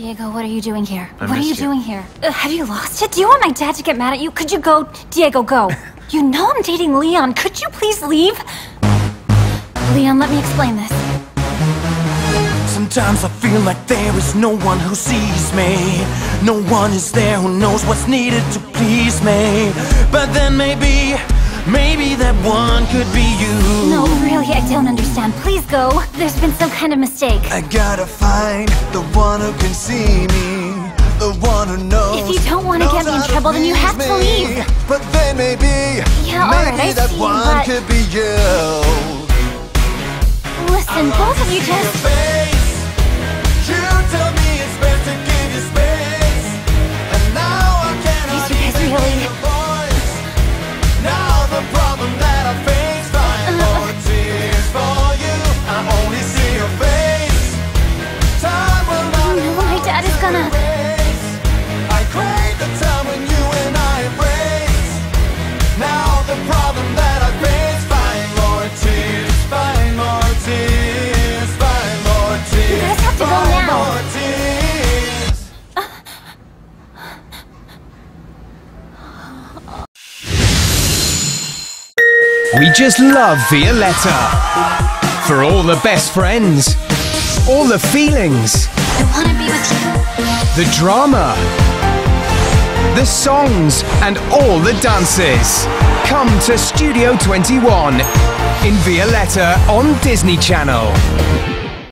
Diego, what are you doing here? I what are you, you. doing here? Uh, have you lost it? Do you want my dad to get mad at you? Could you go? Diego, go. you know I'm dating Leon. Could you please leave? Leon, let me explain this. Sometimes I feel like there is no one who sees me. No one is there who knows what's needed to please me. But then maybe, maybe that one could be you. No, really, I don't understand. Please go. There's been some kind of mistake. I gotta find the one who can see me. The one who knows. If you don't wanna get me in trouble, then you have to leave. But then maybe, Yeah, maybe I that see, one but- could be you. Listen, both of you just. We just love Violetta. For all the best friends, all the feelings, I wanna be with you. the drama, the songs, and all the dances. Come to Studio 21 in Violetta on Disney Channel.